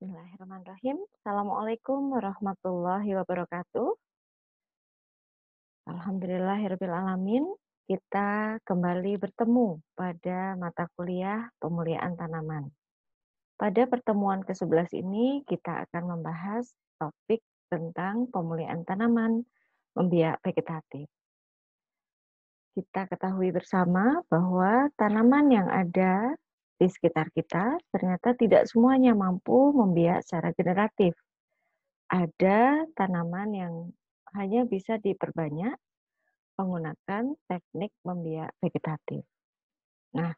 Bismillahirrahmanirrahim. Assalamualaikum warahmatullahi wabarakatuh. Alhamdulillahirrahmanirrahim. Kita kembali bertemu pada mata kuliah pemuliaan tanaman. Pada pertemuan ke-11 ini kita akan membahas topik tentang pemuliaan tanaman membiak vegetatif. Kita ketahui bersama bahwa tanaman yang ada di sekitar kita ternyata tidak semuanya mampu membiak secara generatif. Ada tanaman yang hanya bisa diperbanyak menggunakan teknik membiak vegetatif. Nah,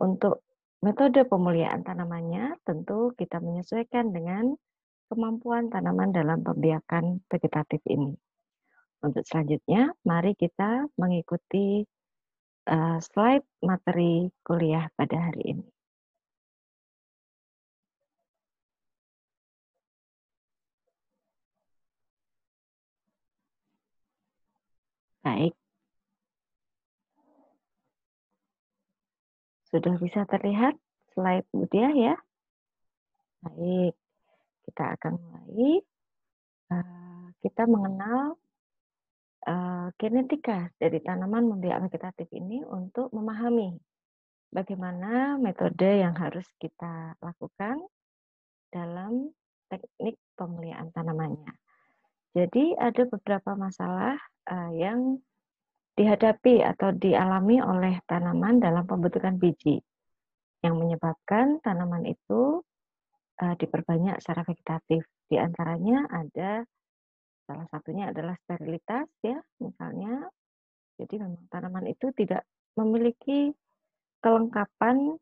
untuk metode pemuliaan tanamannya tentu kita menyesuaikan dengan kemampuan tanaman dalam pembiakan vegetatif ini. Untuk selanjutnya, mari kita mengikuti uh, slide materi kuliah pada hari ini. Baik. Sudah bisa terlihat slide Budia ya? Baik. Kita akan mulai. Uh, kita mengenal uh, genetika dari tanaman membiak vegetatif ini untuk memahami bagaimana metode yang harus kita lakukan dalam teknik pemuliaan tanamannya. Jadi ada beberapa masalah uh, yang dihadapi atau dialami oleh tanaman dalam pembentukan biji yang menyebabkan tanaman itu uh, diperbanyak secara vegetatif. Di antaranya ada Salah satunya adalah sterilitas ya, misalnya. Jadi memang tanaman itu tidak memiliki kelengkapan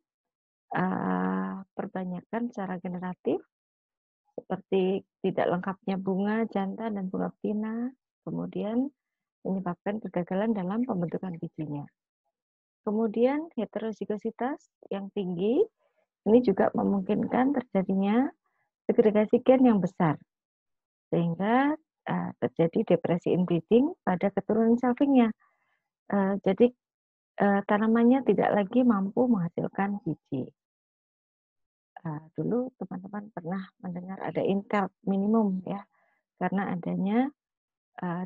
uh, perbanyakan secara generatif seperti tidak lengkapnya bunga jantan dan bunga betina, kemudian menyebabkan kegagalan dalam pembentukan bijinya. Kemudian heterozigositas yang tinggi ini juga memungkinkan terjadinya segregasi gen yang besar sehingga uh, terjadi depresi inbreeding pada keturunan selfingnya. Uh, jadi uh, tanamannya tidak lagi mampu menghasilkan biji. Dulu teman-teman pernah mendengar ada intel minimum ya karena adanya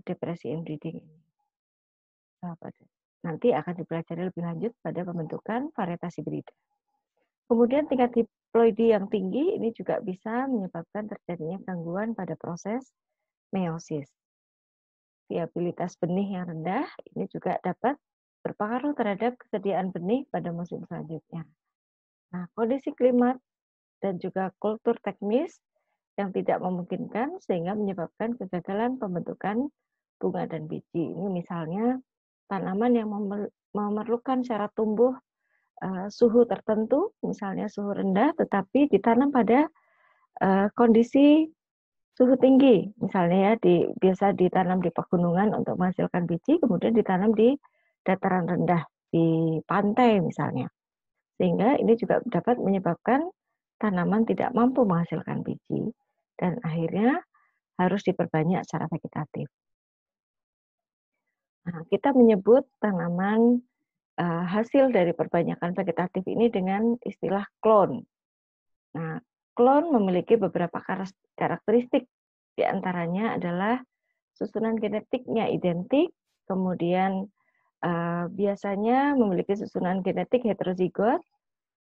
depresi inbreeding ini. Nanti akan dipelajari lebih lanjut pada pembentukan varietas hibrida. Kemudian tingkat diploidi yang tinggi ini juga bisa menyebabkan terjadinya gangguan pada proses meiosis. Viabilitas benih yang rendah ini juga dapat berpengaruh terhadap kesediaan benih pada musim selanjutnya. Nah, kondisi klimat dan juga kultur teknis yang tidak memungkinkan sehingga menyebabkan kegagalan pembentukan bunga dan biji. Ini misalnya tanaman yang memerlukan syarat tumbuh uh, suhu tertentu, misalnya suhu rendah, tetapi ditanam pada uh, kondisi suhu tinggi, misalnya ya di, biasa ditanam di pegunungan untuk menghasilkan biji, kemudian ditanam di dataran rendah di pantai misalnya, sehingga ini juga dapat menyebabkan tanaman tidak mampu menghasilkan biji dan akhirnya harus diperbanyak secara vegetatif. Nah, kita menyebut tanaman uh, hasil dari perbanyakan vegetatif ini dengan istilah klon. Nah, klon memiliki beberapa karakteristik di antaranya adalah susunan genetiknya identik, kemudian uh, biasanya memiliki susunan genetik heterozigot,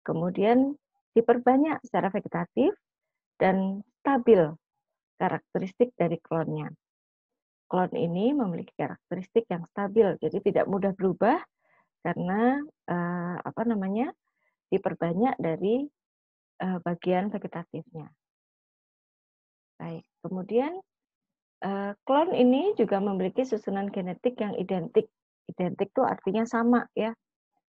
kemudian diperbanyak secara vegetatif dan stabil karakteristik dari klonnya. Klon ini memiliki karakteristik yang stabil, jadi tidak mudah berubah karena uh, apa namanya diperbanyak dari uh, bagian vegetatifnya. Baik, kemudian klon ini juga memiliki susunan genetik yang identik. Identik itu artinya sama ya.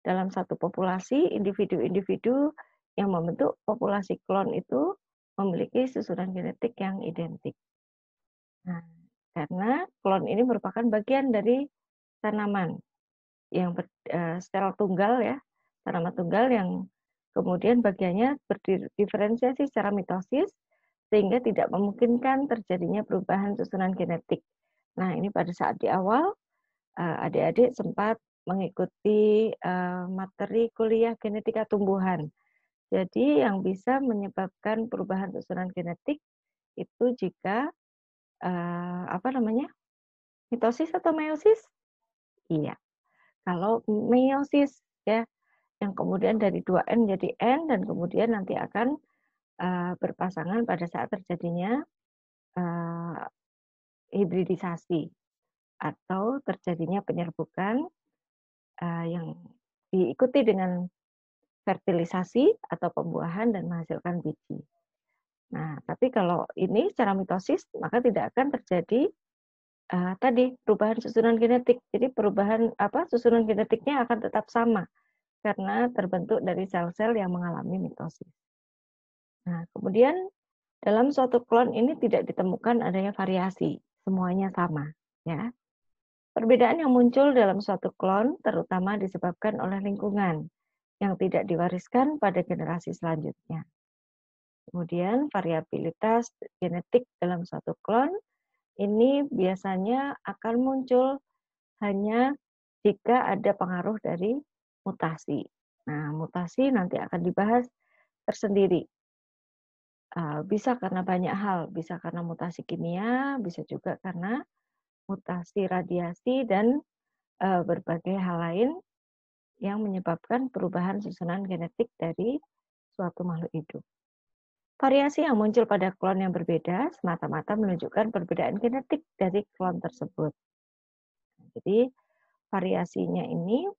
Dalam satu populasi, individu-individu yang membentuk populasi klon itu memiliki susunan genetik yang identik. Nah, karena klon ini merupakan bagian dari tanaman yang ber, uh, sel tunggal ya, tanaman tunggal yang Kemudian bagiannya berdiferensiasi secara mitosis sehingga tidak memungkinkan terjadinya perubahan susunan genetik. Nah, ini pada saat di awal eh, adik-adik sempat mengikuti eh, materi kuliah genetika tumbuhan. Jadi yang bisa menyebabkan perubahan susunan genetik itu jika uh, apa namanya? mitosis atau meiosis? Iya. Kalau meiosis ya yang kemudian dari 2N jadi N dan kemudian nanti akan uh, berpasangan pada saat terjadinya uh, hibridisasi atau terjadinya penyerbukan uh, yang diikuti dengan fertilisasi atau pembuahan dan menghasilkan biji. Nah, tapi kalau ini secara mitosis, maka tidak akan terjadi uh, tadi perubahan susunan genetik. Jadi perubahan apa susunan genetiknya akan tetap sama karena terbentuk dari sel-sel yang mengalami mitosis. Nah, kemudian dalam suatu klon ini tidak ditemukan adanya variasi, semuanya sama, ya. Perbedaan yang muncul dalam suatu klon terutama disebabkan oleh lingkungan yang tidak diwariskan pada generasi selanjutnya. Kemudian variabilitas genetik dalam suatu klon ini biasanya akan muncul hanya jika ada pengaruh dari mutasi. Nah, mutasi nanti akan dibahas tersendiri. Ah, bisa karena banyak hal, bisa karena mutasi kimia, bisa juga karena mutasi radiasi, dan uh, berbagai hal lain yang menyebabkan perubahan susunan genetik dari suatu makhluk hidup. Variasi yang muncul pada klon yang berbeda semata-mata menunjukkan perbedaan genetik dari klon tersebut. Jadi, variasinya ini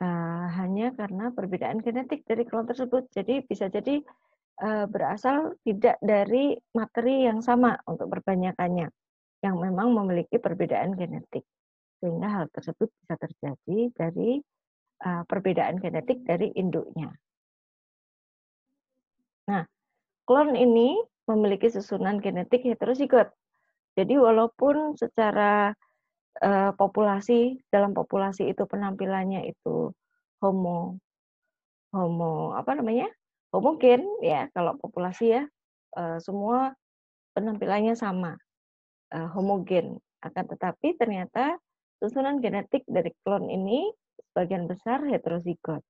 uh, hanya karena perbedaan genetik dari klon tersebut. Jadi, bisa jadi uh, berasal tidak dari materi yang sama untuk perbanyakannya yang memang memiliki perbedaan genetik. Sehingga hal tersebut bisa terjadi dari uh, perbedaan genetik dari induknya. Nah, klon ini memiliki susunan genetik heterozigot. Jadi walaupun secara uh, populasi dalam populasi itu penampilannya itu homo homo apa namanya? homogen ya kalau populasi ya uh, semua penampilannya sama uh, homogen. Akan tetapi ternyata susunan genetik dari klon ini sebagian besar heterozigot.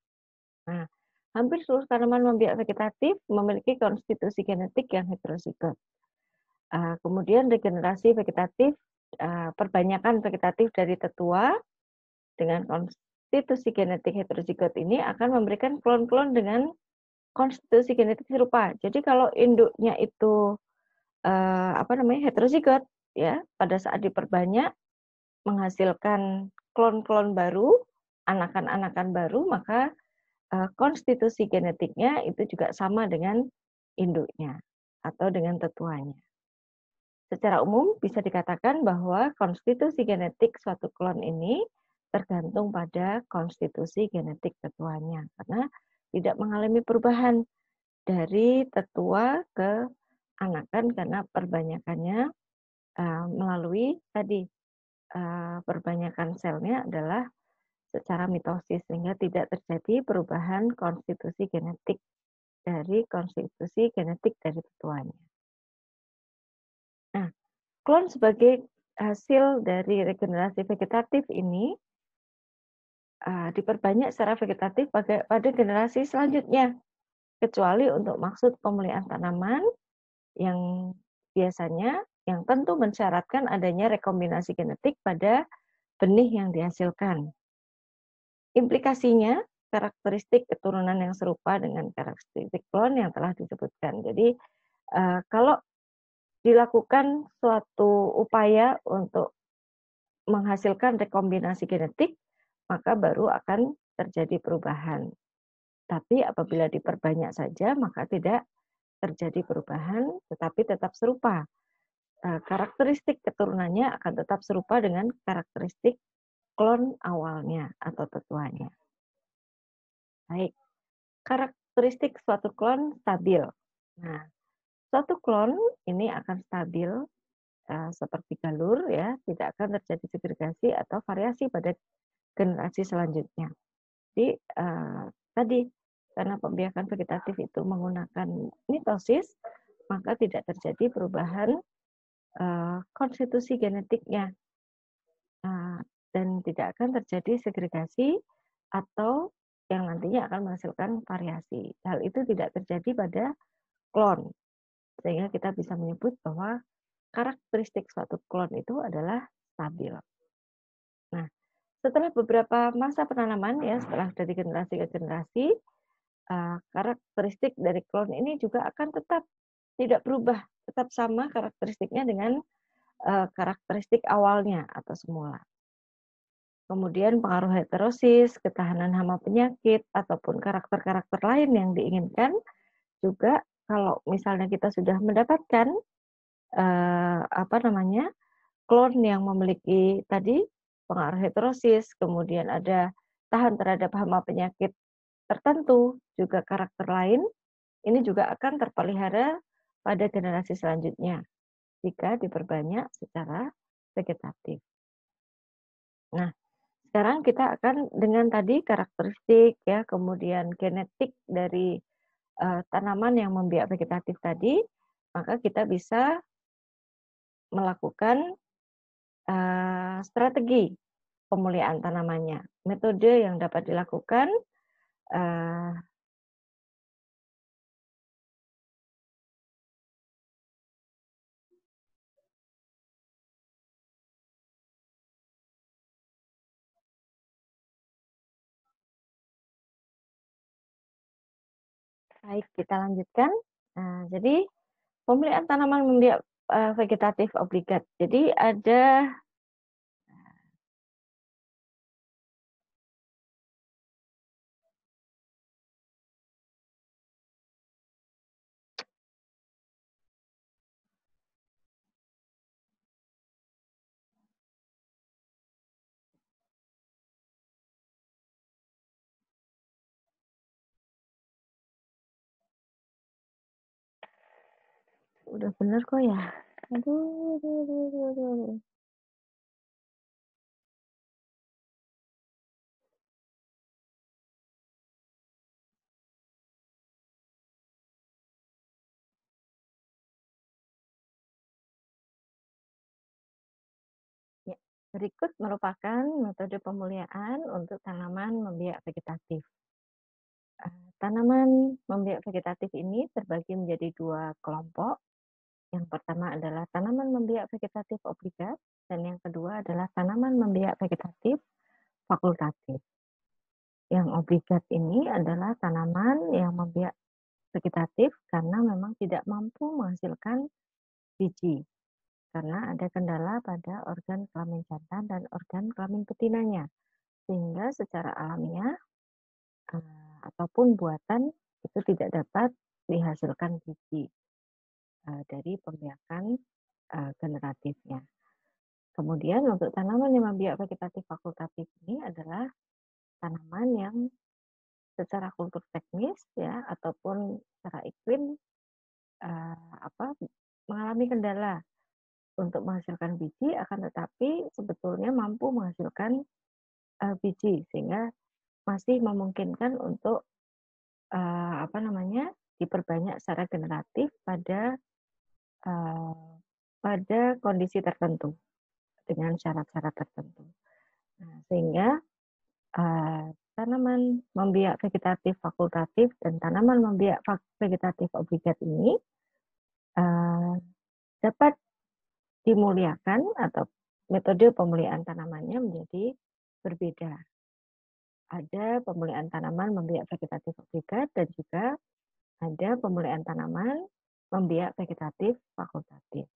Nah, hampir seluruh tanaman membiak vegetatif memiliki konstitusi genetik yang heterozigot. Uh, kemudian regenerasi vegetatif, uh, perbanyakan vegetatif dari tetua dengan konstitusi genetik heterozigot ini akan memberikan klon-klon dengan konstitusi genetik serupa. Jadi kalau induknya itu uh, apa namanya heterozigot, ya pada saat diperbanyak menghasilkan klon-klon baru, anakan-anakan baru, maka uh, konstitusi genetiknya itu juga sama dengan induknya atau dengan tetuanya. Secara umum bisa dikatakan bahwa konstitusi genetik suatu klon ini tergantung pada konstitusi genetik tetuanya karena tidak mengalami perubahan dari tetua ke anakan karena perbanyakannya uh, melalui tadi uh, perbanyakan selnya adalah secara mitosis sehingga tidak terjadi perubahan konstitusi genetik dari konstitusi genetik dari tetuanya. Klon sebagai hasil dari regenerasi vegetatif ini uh, diperbanyak secara vegetatif pada, pada generasi selanjutnya, kecuali untuk maksud pemulihan tanaman yang biasanya yang tentu mensyaratkan adanya rekombinasi genetik pada benih yang dihasilkan. Implikasinya, karakteristik keturunan yang serupa dengan karakteristik klon yang telah disebutkan. Jadi, uh, kalau dilakukan suatu upaya untuk menghasilkan rekombinasi genetik, maka baru akan terjadi perubahan. Tapi apabila diperbanyak saja, maka tidak terjadi perubahan, tetapi tetap serupa. Eh, karakteristik keturunannya akan tetap serupa dengan karakteristik klon awalnya atau tetuanya. Baik, karakteristik suatu klon stabil. Nah, suatu klon ini akan stabil uh, seperti galur ya, tidak akan terjadi segregasi atau variasi pada generasi selanjutnya. Jadi uh, tadi karena pembiakan vegetatif itu menggunakan mitosis, maka tidak terjadi perubahan uh, konstitusi genetiknya uh, dan tidak akan terjadi segregasi atau yang nantinya akan menghasilkan variasi. Hal itu tidak terjadi pada klon. Sehingga kita bisa menyebut bahwa karakteristik suatu klon itu adalah stabil. Nah, setelah beberapa masa penanaman ya, setelah dari generasi ke generasi, uh, karakteristik dari klon ini juga akan tetap tidak berubah, tetap sama karakteristiknya dengan uh, karakteristik awalnya atau semula. Kemudian pengaruh heterosis, ketahanan hama penyakit, ataupun karakter-karakter lain yang diinginkan juga kalau misalnya kita sudah mendapatkan uh, apa namanya klon yang memiliki tadi pengaruh heterosis, kemudian ada tahan terhadap hama penyakit tertentu, juga karakter lain, ini juga akan terpelihara pada generasi selanjutnya jika diperbanyak secara vegetatif. Nah, sekarang kita akan dengan tadi karakteristik ya, kemudian genetik dari uh, tanaman yang membiak vegetatif tadi, maka kita bisa melakukan uh, strategi pemulihan tanamannya. Metode yang dapat dilakukan uh, Baik, kita lanjutkan. Nah, jadi pemulihan tanaman membiak uh, vegetatif obligat. Jadi ada Udah bener kok ya? Aduh, aduh, aduh, aduh, aduh. Ya, berikut merupakan metode pemuliaan untuk tanaman membiak vegetatif. Eh, tanaman membiak vegetatif ini terbagi menjadi dua kelompok, yang pertama adalah tanaman membiak vegetatif obligat, dan yang kedua adalah tanaman membiak vegetatif fakultatif. Yang obligat ini adalah tanaman yang membiak vegetatif karena memang tidak mampu menghasilkan biji, karena ada kendala pada organ kelamin jantan dan organ kelamin betinanya, sehingga secara alamiah eh, ataupun buatan itu tidak dapat dihasilkan biji uh, dari pembiakan uh, generatifnya. Kemudian untuk tanaman yang membiak vegetatif fakultatif ini adalah tanaman yang secara kultur teknis ya ataupun secara iklim uh, apa mengalami kendala untuk menghasilkan biji akan tetapi sebetulnya mampu menghasilkan uh, biji sehingga masih memungkinkan untuk uh, apa namanya diperbanyak secara generatif pada uh, pada kondisi tertentu dengan syarat-syarat tertentu. Nah, sehingga uh, tanaman membiak vegetatif fakultatif dan tanaman membiak vegetatif obligat ini uh, dapat dimuliakan atau metode pemuliaan tanamannya menjadi berbeda. Ada pemuliaan tanaman membiak vegetatif obligat dan juga ada pemuliaan tanaman membiak vegetatif fakultatif.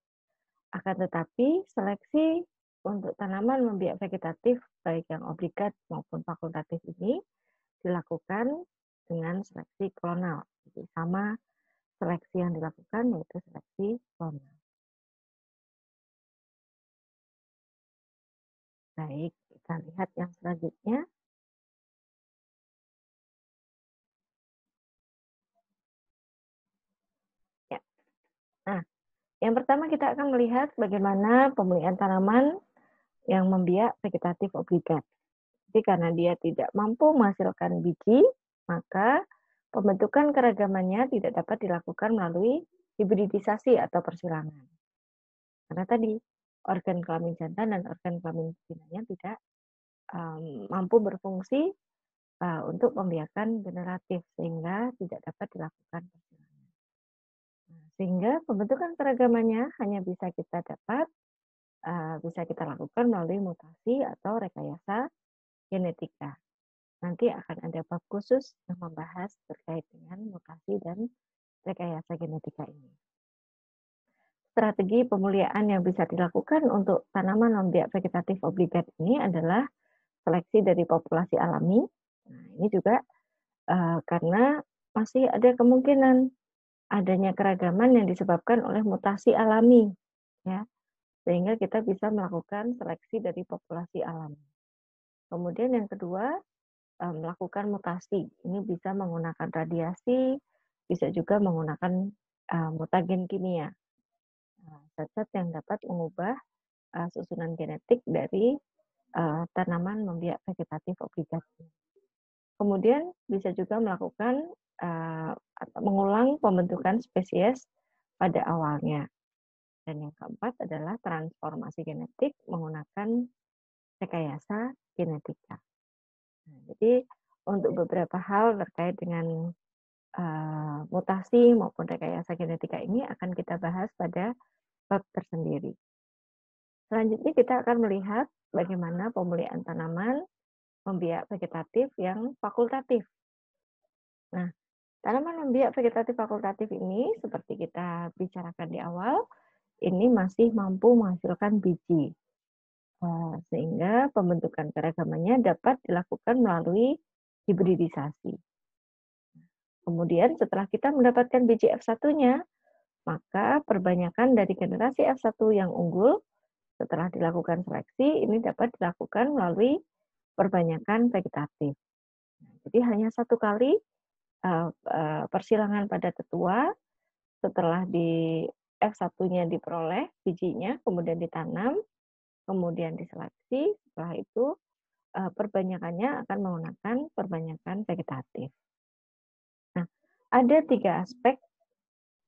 Akan tetapi, seleksi untuk tanaman membiak vegetatif, baik yang obligat maupun fakultatif ini, dilakukan dengan seleksi klonal. Jadi sama seleksi yang dilakukan yaitu seleksi klonal. Baik, kita lihat yang selanjutnya. Nah, yang pertama kita akan melihat bagaimana pemulihan tanaman yang membiak vegetatif obligat. Jadi karena dia tidak mampu menghasilkan biji, maka pembentukan keragamannya tidak dapat dilakukan melalui hibridisasi atau persilangan. Karena tadi organ kelamin jantan dan organ kelamin betinanya tidak um, mampu berfungsi uh, untuk pembiakan generatif sehingga tidak dapat dilakukan sehingga pembentukan keragamannya hanya bisa kita dapat uh, bisa kita lakukan melalui mutasi atau rekayasa genetika. Nanti akan ada bab khusus yang membahas terkait dengan mutasi dan rekayasa genetika ini. Strategi pemuliaan yang bisa dilakukan untuk tanaman non-biak vegetatif obligat ini adalah seleksi dari populasi alami. Nah, ini juga uh, karena masih ada kemungkinan adanya keragaman yang disebabkan oleh mutasi alami, ya, sehingga kita bisa melakukan seleksi dari populasi alami. Kemudian yang kedua, uh, melakukan mutasi. Ini bisa menggunakan radiasi, bisa juga menggunakan uh, mutagen kimia. Nah, zat-zat yang dapat mengubah susunan genetik dari tanaman membiak vegetatif obligat. Kemudian bisa juga melakukan uh, atau mengulang pembentukan spesies pada awalnya. Dan yang keempat adalah transformasi genetik menggunakan rekayasa genetika. Nah, jadi untuk beberapa hal terkait dengan uh, mutasi maupun rekayasa genetika ini akan kita bahas pada bab tersendiri. Selanjutnya kita akan melihat bagaimana pemulihan tanaman membiak vegetatif yang fakultatif. Nah, tanaman membiak vegetatif fakultatif ini seperti kita bicarakan di awal, ini masih mampu menghasilkan biji. Eh, sehingga pembentukan keragamannya dapat dilakukan melalui hibridisasi. Kemudian setelah kita mendapatkan biji F1-nya, maka perbanyakan dari generasi F1 yang unggul setelah dilakukan seleksi ini dapat dilakukan melalui perbanyakan vegetatif. Jadi hanya satu kali uh, uh, persilangan pada tetua setelah di F1-nya diperoleh bijinya kemudian ditanam kemudian diseleksi, setelah itu eh, perbanyakannya akan menggunakan perbanyakan vegetatif. Nah, ada tiga aspek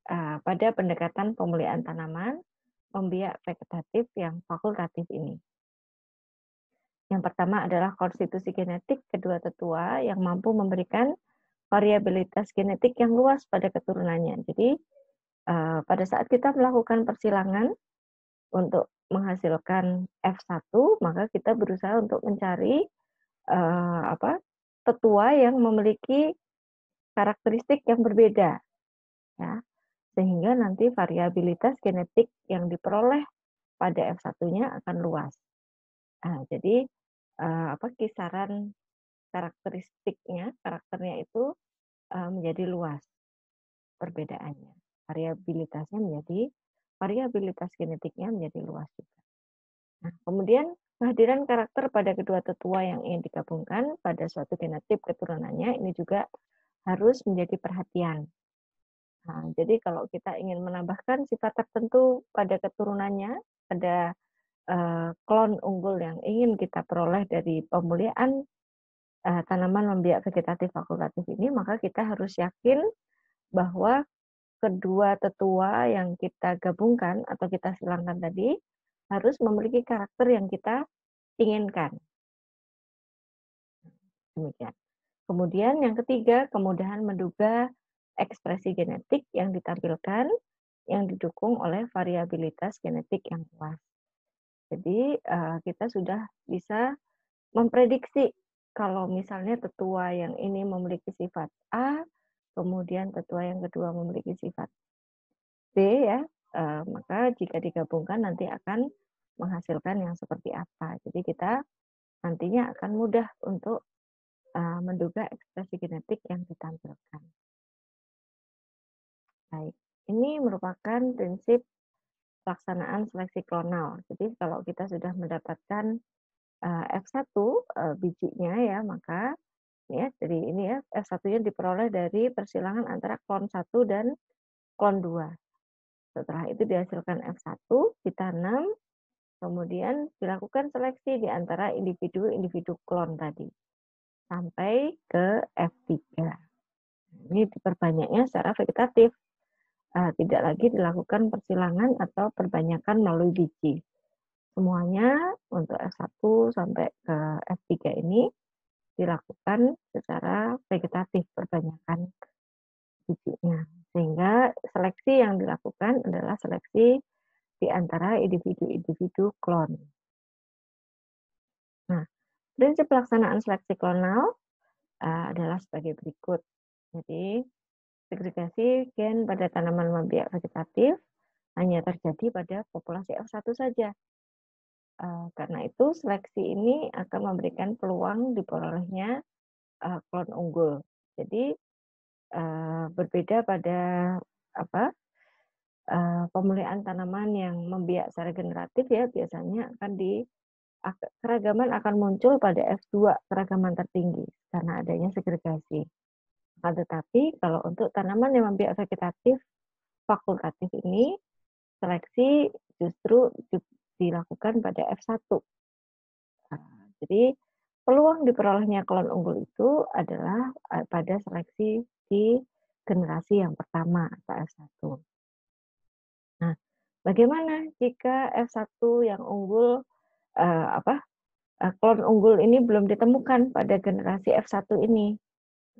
eh, pada pendekatan pemulihan tanaman membiak vegetatif yang fakultatif ini. Yang pertama adalah konstitusi genetik kedua tetua yang mampu memberikan variabilitas genetik yang luas pada keturunannya. Jadi eh, pada saat kita melakukan persilangan untuk menghasilkan F1, maka kita berusaha untuk mencari uh, apa tetua yang memiliki karakteristik yang berbeda. Ya. Sehingga nanti variabilitas genetik yang diperoleh pada F1-nya akan luas. Nah, jadi uh, apa kisaran karakteristiknya, karakternya itu uh, menjadi luas perbedaannya. Variabilitasnya menjadi variabilitas genetiknya menjadi luas juga. Nah, kemudian kehadiran karakter pada kedua tetua yang ingin digabungkan pada suatu genotip keturunannya ini juga harus menjadi perhatian. Nah, jadi kalau kita ingin menambahkan sifat tertentu pada keturunannya, pada uh, klon unggul yang ingin kita peroleh dari pemulihan uh, tanaman membiak vegetatif fakultatif ini, maka kita harus yakin bahwa kedua tetua yang kita gabungkan atau kita silangkan tadi harus memiliki karakter yang kita inginkan. Demikian. Kemudian yang ketiga, kemudahan menduga ekspresi genetik yang ditampilkan yang didukung oleh variabilitas genetik yang luas. Jadi eh, kita sudah bisa memprediksi kalau misalnya tetua yang ini memiliki sifat A, kemudian tetua yang kedua memiliki sifat B ya, uh, maka jika digabungkan nanti akan menghasilkan yang seperti apa. Jadi kita nantinya akan mudah untuk uh, menduga ekspresi genetik yang ditampilkan. Baik, ini merupakan prinsip pelaksanaan seleksi klonal. Jadi kalau kita sudah mendapatkan uh, F1 uh, bijinya ya, maka ya dari ini ya F1-nya diperoleh dari persilangan antara klon 1 dan klon 2. Setelah itu dihasilkan F1, ditanam, kemudian dilakukan seleksi di antara individu-individu klon tadi sampai ke F3. Ini diperbanyaknya secara vegetatif. Uh, tidak lagi dilakukan persilangan atau perbanyakan melalui biji. Semuanya untuk F1 sampai ke F3 ini dilakukan secara vegetatif perbanyakan bijinya. Sehingga seleksi yang dilakukan adalah seleksi di antara individu-individu klon. Nah, prinsip pelaksanaan seleksi klonal uh, adalah sebagai berikut. Jadi, segregasi gen pada tanaman membiak vegetatif hanya terjadi pada populasi F1 saja. Uh, karena itu, seleksi ini akan memberikan peluang diperolehnya uh, klon unggul. Jadi, uh, berbeda pada apa pemulihan tanaman yang membiak secara generatif ya biasanya akan di keragaman akan muncul pada F2 keragaman tertinggi karena adanya segregasi. Nah, tetapi kalau untuk tanaman yang membiak vegetatif fakultatif ini seleksi justru dilakukan pada F1. Nah, jadi peluang diperolehnya klon unggul itu adalah eh, pada seleksi di generasi yang pertama atau F1. Nah, bagaimana jika F1 yang unggul uh, apa uh, klon unggul ini belum ditemukan pada generasi F1 ini?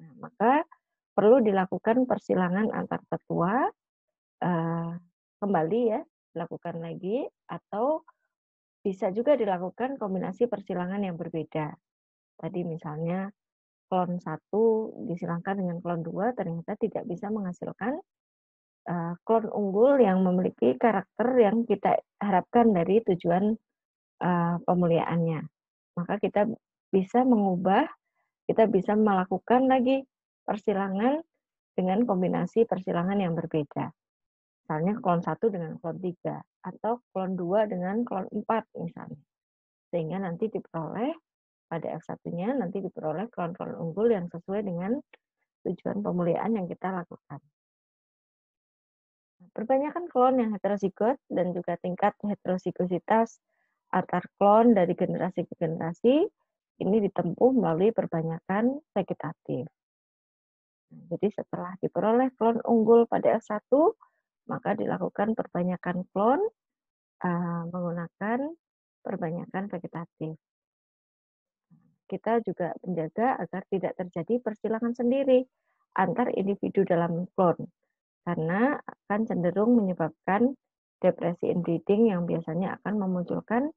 Nah, maka perlu dilakukan persilangan antar tetua uh, kembali ya, dilakukan lagi atau bisa juga dilakukan kombinasi persilangan yang berbeda. Tadi misalnya klon 1 disilangkan dengan klon 2 ternyata tidak bisa menghasilkan uh, klon unggul yang memiliki karakter yang kita harapkan dari tujuan uh, pemuliaannya. Maka kita bisa mengubah, kita bisa melakukan lagi persilangan dengan kombinasi persilangan yang berbeda. Misalnya klon 1 dengan klon 3 atau klon 2 dengan klon 4 misalnya. Sehingga nanti diperoleh pada F1-nya nanti diperoleh klon-klon unggul yang sesuai dengan tujuan pemuliaan yang kita lakukan. Perbanyakan klon yang heterozigot dan juga tingkat heterozigositas antar klon dari generasi ke generasi ini ditempuh melalui perbanyakan vegetatif. Nah, jadi setelah diperoleh klon unggul pada F1, maka dilakukan perbanyakan klon uh, menggunakan perbanyakan vegetatif kita juga menjaga agar tidak terjadi persilangan sendiri antar individu dalam klon karena akan cenderung menyebabkan depresi inbreeding yang biasanya akan memunculkan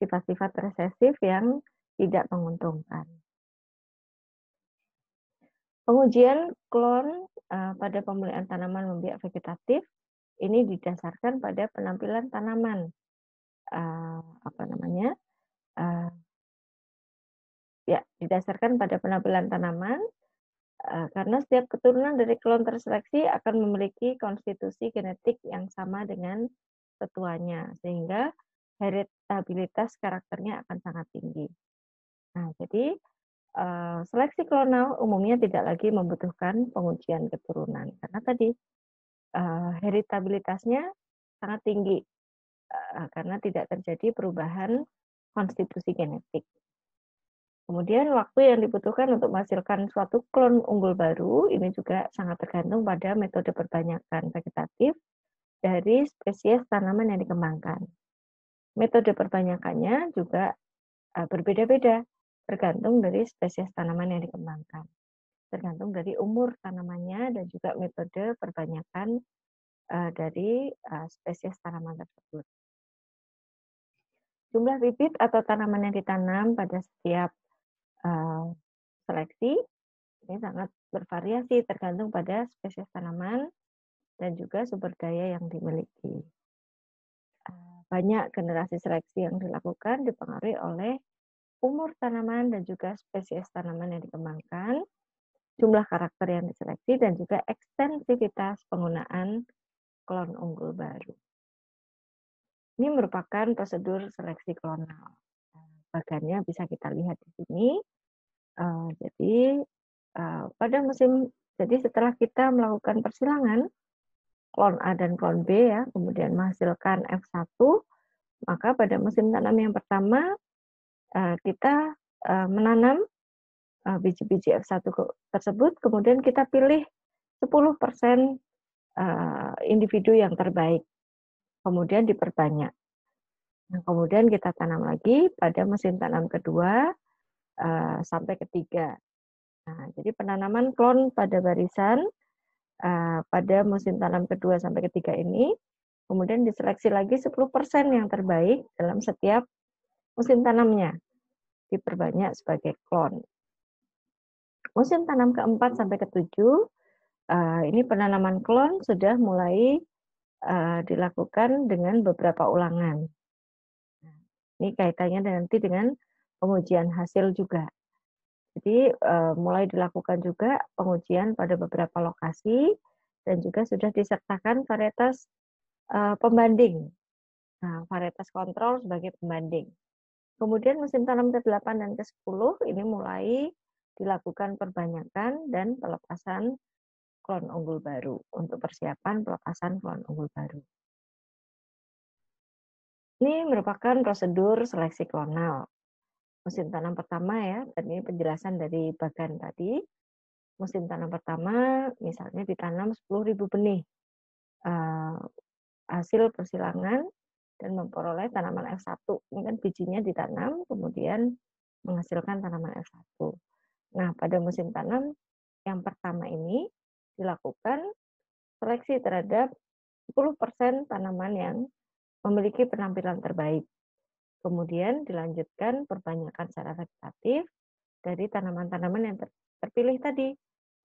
sifat-sifat resesif yang tidak menguntungkan. Pengujian klon uh, pada pemulihan tanaman membiak vegetatif ini didasarkan pada penampilan tanaman uh, apa namanya uh, Ya, didasarkan pada penampilan tanaman, karena setiap keturunan dari klon terseleksi akan memiliki konstitusi genetik yang sama dengan tetuanya, sehingga heritabilitas karakternya akan sangat tinggi. Nah, jadi uh, seleksi klonal umumnya tidak lagi membutuhkan pengujian keturunan, karena tadi uh, heritabilitasnya sangat tinggi, uh, karena tidak terjadi perubahan konstitusi genetik. Kemudian waktu yang dibutuhkan untuk menghasilkan suatu klon unggul baru ini juga sangat tergantung pada metode perbanyakan vegetatif dari spesies tanaman yang dikembangkan. Metode perbanyakannya juga berbeda-beda tergantung dari spesies tanaman yang dikembangkan. Tergantung dari umur tanamannya dan juga metode perbanyakan uh, dari uh, spesies tanaman tersebut. Jumlah bibit atau tanaman yang ditanam pada setiap Eh, seleksi ini sangat bervariasi tergantung pada spesies tanaman dan juga sumber daya yang dimiliki. Eh, banyak generasi seleksi yang dilakukan dipengaruhi oleh umur tanaman dan juga spesies tanaman yang dikembangkan, jumlah karakter yang diseleksi, dan juga ekstensivitas penggunaan klon unggul baru. Ini merupakan prosedur seleksi klonal bagannya bisa kita lihat di sini. Uh, jadi uh, pada musim jadi setelah kita melakukan persilangan klon A dan klon B ya, kemudian menghasilkan F1, maka pada musim tanam yang pertama uh, kita uh, menanam biji-biji F1 tersebut, kemudian kita pilih 10% individu yang terbaik, kemudian diperbanyak. Nah, kemudian kita tanam lagi pada mesin tanam kedua, sampai ketiga. Nah, jadi penanaman klon pada barisan pada musim tanam kedua sampai ketiga ini, kemudian diseleksi lagi 10% yang terbaik dalam setiap musim tanamnya, diperbanyak sebagai klon. Musim tanam keempat sampai ketujuh, uh, ini penanaman klon sudah mulai uh, dilakukan dengan beberapa ulangan. Nah, ini kaitannya nanti dengan pengujian hasil juga. Jadi uh, mulai dilakukan juga pengujian pada beberapa lokasi dan juga sudah disertakan varietas pembanding. Nah, varietas kontrol sebagai pembanding. Kemudian musim tanam ke-8 dan ke-10 ini mulai dilakukan perbanyakan dan pelepasan klon unggul baru untuk persiapan pelepasan klon unggul baru. Ini merupakan prosedur seleksi klonal. Musim tanam pertama ya, dan ini penjelasan dari bagan tadi. Musim tanam pertama misalnya ditanam 10.000 benih. Uh, hasil persilangan dan memperoleh tanaman F1. Ini kan bijinya ditanam, kemudian menghasilkan tanaman F1. Nah, pada musim tanam yang pertama ini dilakukan seleksi terhadap 10% tanaman yang memiliki penampilan terbaik. Kemudian dilanjutkan perbanyakan secara vegetatif dari tanaman-tanaman yang terpilih tadi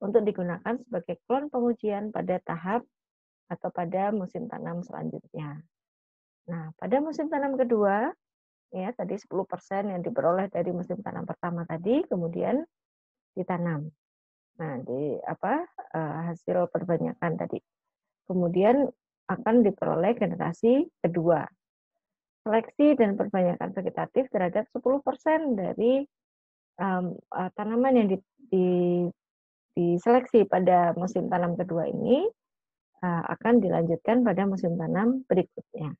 untuk digunakan sebagai klon pengujian pada tahap atau pada musim tanam selanjutnya. Nah, pada musim tanam kedua, ya tadi 10% yang diperoleh dari musim tanam pertama tadi, kemudian ditanam. Nah, di apa uh, hasil perbanyakan tadi. Kemudian akan diperoleh generasi kedua. Seleksi dan perbanyakan vegetatif terhadap 10% dari um, tanaman yang di, di, diseleksi pada musim tanam kedua ini uh, akan dilanjutkan pada musim tanam berikutnya.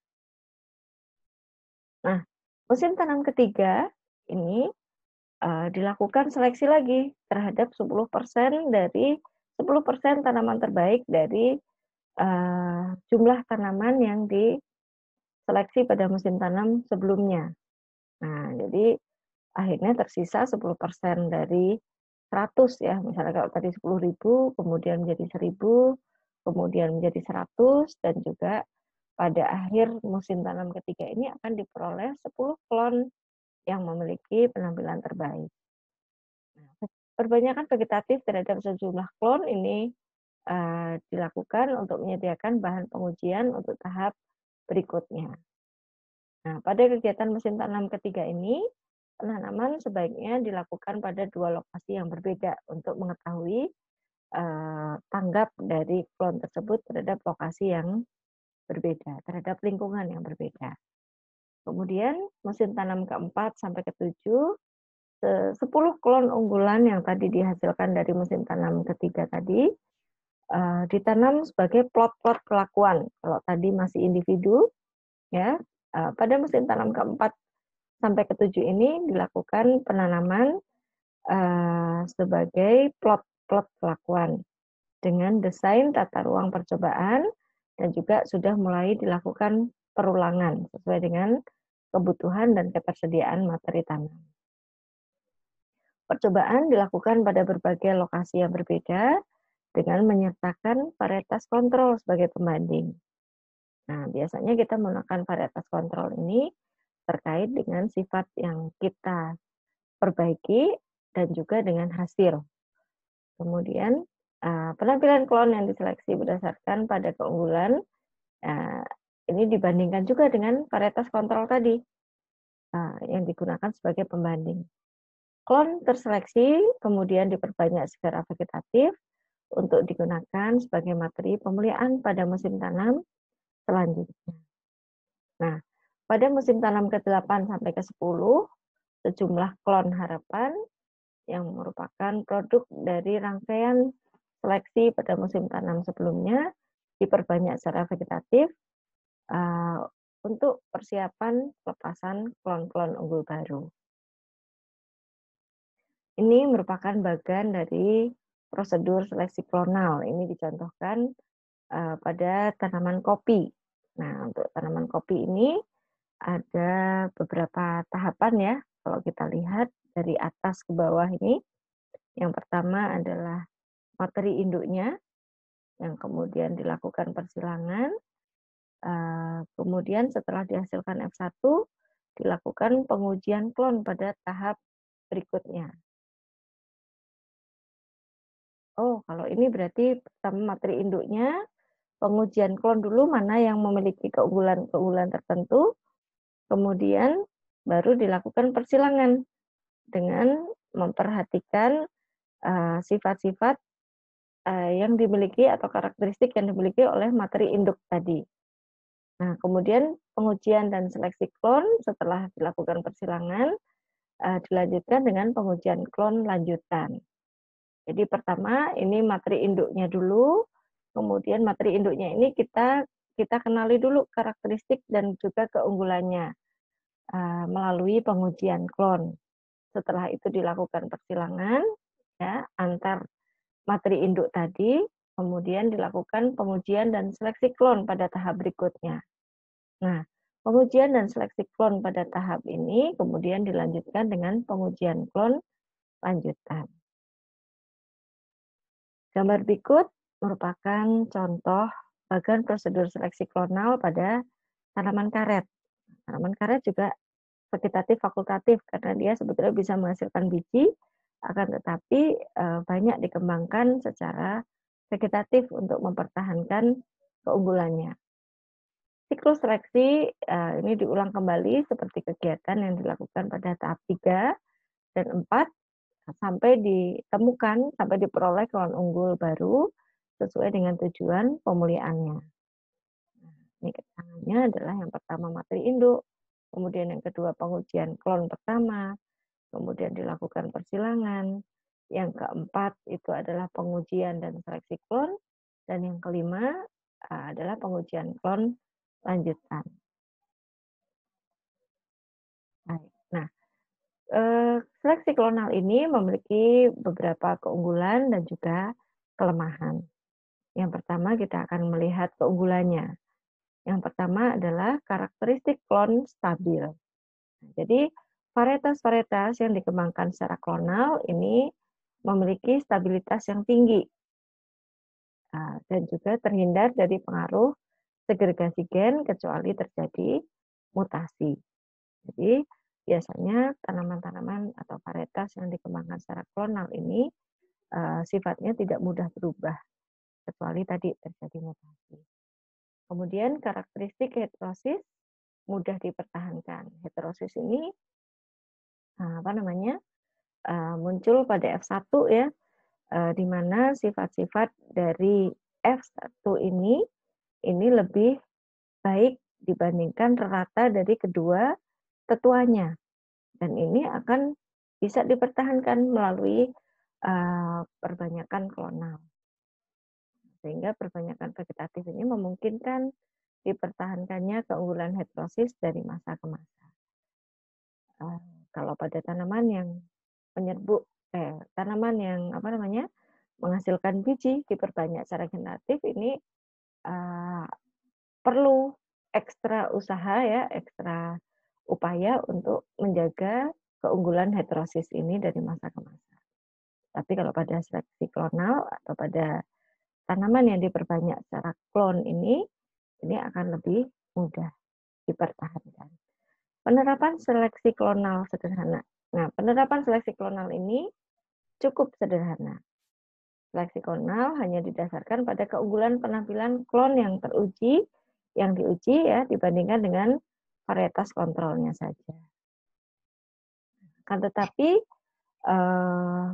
Nah, musim tanam ketiga ini uh, dilakukan seleksi lagi terhadap 10% dari 10% tanaman terbaik dari uh, jumlah tanaman yang diseleksi pada musim tanam sebelumnya. Nah, jadi akhirnya tersisa 10% dari 100 ya. Misalnya kalau tadi 10.000, kemudian menjadi 1.000, kemudian menjadi 100 dan juga pada akhir musim tanam ketiga ini akan diperoleh 10 klon yang memiliki penampilan terbaik. Nah, perbanyakan vegetatif terhadap sejumlah klon ini uh, dilakukan untuk menyediakan bahan pengujian untuk tahap berikutnya. Nah, pada kegiatan musim tanam ketiga ini, penanaman sebaiknya dilakukan pada dua lokasi yang berbeda untuk mengetahui uh, tanggap dari klon tersebut terhadap lokasi yang berbeda, terhadap lingkungan yang berbeda. Kemudian musim tanam keempat sampai ketujuh, sepuluh klon unggulan yang tadi dihasilkan dari musim tanam ketiga tadi uh, ditanam sebagai plot-plot kelakuan. Kalau tadi masih individu, ya uh, pada musim tanam keempat sampai ketujuh ini dilakukan penanaman uh, sebagai plot-plot kelakuan dengan desain tata ruang percobaan dan juga sudah mulai dilakukan perulangan sesuai dengan kebutuhan dan ketersediaan materi tanam. Percobaan dilakukan pada berbagai lokasi yang berbeda dengan menyertakan varietas kontrol sebagai pembanding. Nah, biasanya kita menggunakan varietas kontrol ini terkait dengan sifat yang kita perbaiki dan juga dengan hasil. Kemudian, eh, penampilan klon yang diseleksi berdasarkan pada keunggulan eh, ini dibandingkan juga dengan varietas kontrol tadi uh, yang digunakan sebagai pembanding. Klon terseleksi kemudian diperbanyak secara vegetatif untuk digunakan sebagai materi pemulihan pada musim tanam selanjutnya. Nah, pada musim tanam ke-8 sampai ke-10, sejumlah klon harapan yang merupakan produk dari rangkaian seleksi pada musim tanam sebelumnya diperbanyak secara vegetatif uh, untuk persiapan pelepasan klon-klon unggul baru. Ini merupakan bagian dari prosedur seleksi klonal. Ini dicontohkan uh, pada tanaman kopi. Nah, untuk tanaman kopi ini ada beberapa tahapan ya. Kalau kita lihat dari atas ke bawah ini. Yang pertama adalah materi induknya, yang kemudian dilakukan persilangan. Uh, kemudian setelah dihasilkan F1, dilakukan pengujian klon pada tahap berikutnya. Oh, kalau ini berarti pertama materi induknya, pengujian klon dulu mana yang memiliki keunggulan-keunggulan tertentu, kemudian baru dilakukan persilangan dengan memperhatikan eh, sifat-sifat uh, uh, yang dimiliki atau karakteristik yang dimiliki oleh materi induk tadi. Nah, kemudian pengujian dan seleksi klon setelah dilakukan persilangan uh, dilanjutkan dengan pengujian klon lanjutan. Jadi pertama ini materi induknya dulu, kemudian materi induknya ini kita kita kenali dulu karakteristik dan juga keunggulannya uh, melalui pengujian klon. Setelah itu dilakukan persilangan ya antar materi induk tadi, kemudian dilakukan pengujian dan seleksi klon pada tahap berikutnya. Nah, pengujian dan seleksi klon pada tahap ini kemudian dilanjutkan dengan pengujian klon lanjutan. Gambar berikut merupakan contoh bagian prosedur seleksi klonal pada tanaman karet. Tanaman karet juga vegetatif fakultatif karena dia sebetulnya bisa menghasilkan biji, akan tetapi eh, banyak dikembangkan secara vegetatif untuk mempertahankan keunggulannya. Siklus seleksi eh, ini diulang kembali seperti kegiatan yang dilakukan pada tahap 3 dan 4 sampai ditemukan, sampai diperoleh klon unggul baru sesuai dengan tujuan pemuliaannya. Ini keterangannya adalah yang pertama materi induk, kemudian yang kedua pengujian klon pertama, kemudian dilakukan persilangan, yang keempat itu adalah pengujian dan seleksi klon, dan yang kelima eh, adalah pengujian klon lanjutan. Nah, eh, seleksi klonal ini memiliki beberapa keunggulan dan juga kelemahan. Yang pertama kita akan melihat keunggulannya. Yang pertama adalah karakteristik klon stabil. Jadi varietas-varietas yang dikembangkan secara klonal ini memiliki stabilitas yang tinggi nah, dan juga terhindar dari pengaruh segregasi gen kecuali terjadi mutasi. Jadi biasanya tanaman-tanaman atau varietas yang dikembangkan secara klonal ini uh, sifatnya tidak mudah berubah kecuali tadi terjadi mutasi. Kemudian karakteristik heterosis mudah dipertahankan. Heterosis ini apa namanya eh, muncul pada F1 ya, eh, di mana sifat-sifat dari F1 ini ini lebih baik dibandingkan rata dari kedua tetuanya. Dan ini akan bisa dipertahankan melalui uh, perbanyakan klonal. Sehingga perbanyakan vegetatif ini memungkinkan dipertahankannya keunggulan heterosis dari masa ke masa. Kalau pada tanaman yang menyerbu, eh, tanaman yang apa namanya menghasilkan biji diperbanyak secara generatif ini uh, perlu ekstra usaha ya, ekstra upaya untuk menjaga keunggulan heterosis ini dari masa ke masa. Tapi kalau pada seleksi klonal atau pada tanaman yang diperbanyak secara klon ini, ini akan lebih mudah dipertahankan. Penerapan seleksi klonal sederhana. Nah, penerapan seleksi klonal ini cukup sederhana. Seleksi klonal hanya didasarkan pada keunggulan penampilan klon yang teruji, yang diuji ya dibandingkan dengan varietas kontrolnya saja. Kan tetapi eh,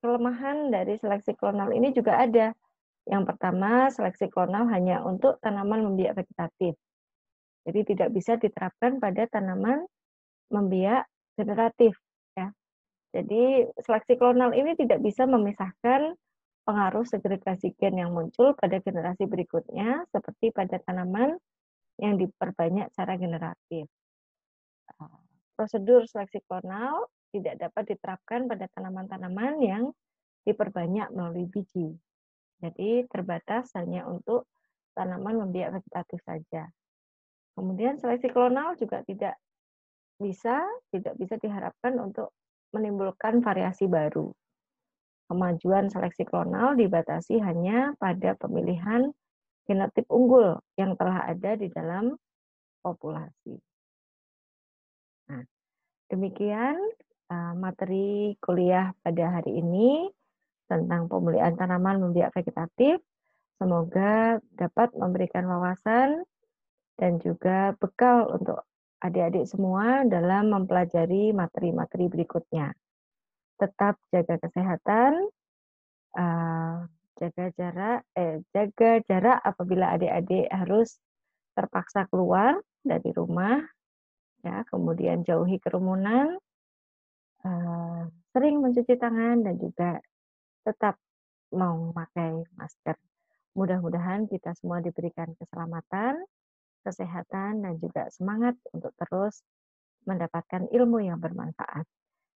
kelemahan dari seleksi klonal ini juga ada. Yang pertama, seleksi klonal hanya untuk tanaman membiak vegetatif. Jadi tidak bisa diterapkan pada tanaman membiak generatif. Ya. Jadi seleksi klonal ini tidak bisa memisahkan pengaruh segregasi gen yang muncul pada generasi berikutnya, seperti pada tanaman yang diperbanyak secara generatif. Prosedur seleksi klonal tidak dapat diterapkan pada tanaman-tanaman yang diperbanyak melalui biji. Jadi terbatas hanya untuk tanaman membiak vegetatif saja. Kemudian seleksi klonal juga tidak bisa tidak bisa diharapkan untuk menimbulkan variasi baru. Kemajuan seleksi klonal dibatasi hanya pada pemilihan genotip unggul yang telah ada di dalam populasi. Nah, demikian uh, materi kuliah pada hari ini tentang pemulihan tanaman membiak vegetatif. Semoga dapat memberikan wawasan dan juga bekal untuk adik-adik semua dalam mempelajari materi-materi berikutnya. Tetap jaga kesehatan, uh, jaga jarak, eh, jaga jarak apabila adik-adik harus terpaksa keluar dari rumah, ya, kemudian jauhi kerumunan, uh, sering mencuci tangan dan juga tetap memakai masker. Mudah-mudahan kita semua diberikan keselamatan, kesehatan, dan juga semangat untuk terus mendapatkan ilmu yang bermanfaat.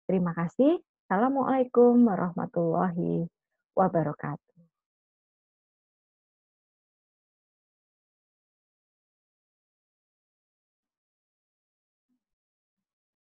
Terima kasih. Assalamualaikum warahmatullahi wabarakatuh.